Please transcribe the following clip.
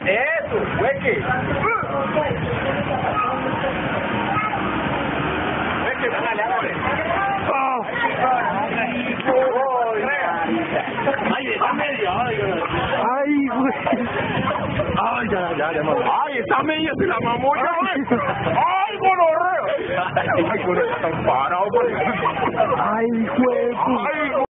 Eso, hueque. Hueque, dale, hágale. Oh. Ay, está medio, ay, Ay, güey. ay, ya, ya, ya, ay, está medio, se la mamó ya, güey. Ay, gonorrea. Ay, gonorrea, tan parado. Ay, güey. Ay,